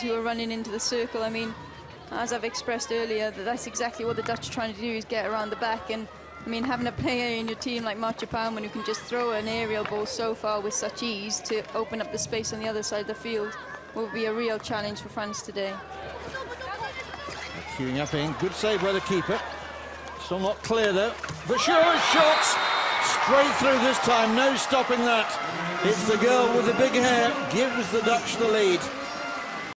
players who are running into the circle. I mean, as I've expressed earlier, that that's exactly what the Dutch are trying to do is get around the back. And I mean, having a player in your team like Maartje Paumen who can just throw an aerial ball so far with such ease to open up the space on the other side of the field will be a real challenge for France today. Queuing up in, good save by the keeper. Still not clear though. Verschoor's shot! Straight through this time, no stopping that. It's the girl with the big hair, gives the Dutch the lead.